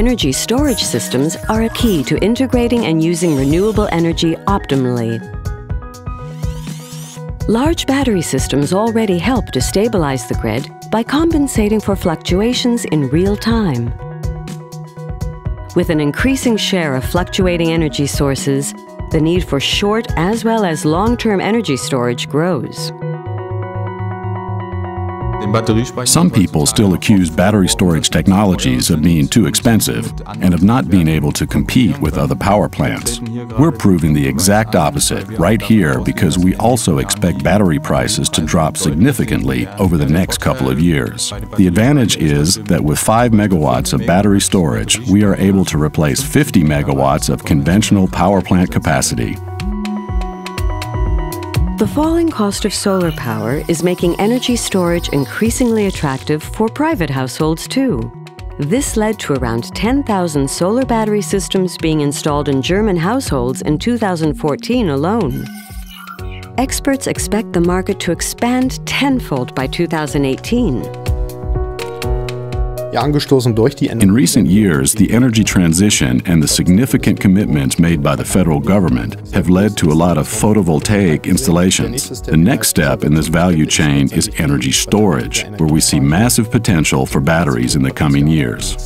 energy storage systems are a key to integrating and using renewable energy optimally. Large battery systems already help to stabilize the grid by compensating for fluctuations in real time. With an increasing share of fluctuating energy sources, the need for short as well as long-term energy storage grows. Some people still accuse battery storage technologies of being too expensive and of not being able to compete with other power plants. We're proving the exact opposite right here because we also expect battery prices to drop significantly over the next couple of years. The advantage is that with 5 megawatts of battery storage, we are able to replace 50 megawatts of conventional power plant capacity the falling cost of solar power is making energy storage increasingly attractive for private households too. This led to around 10,000 solar battery systems being installed in German households in 2014 alone. Experts expect the market to expand tenfold by 2018. In recent years, the energy transition and the significant commitments made by the federal government have led to a lot of photovoltaic installations. The next step in this value chain is energy storage, where we see massive potential for batteries in the coming years.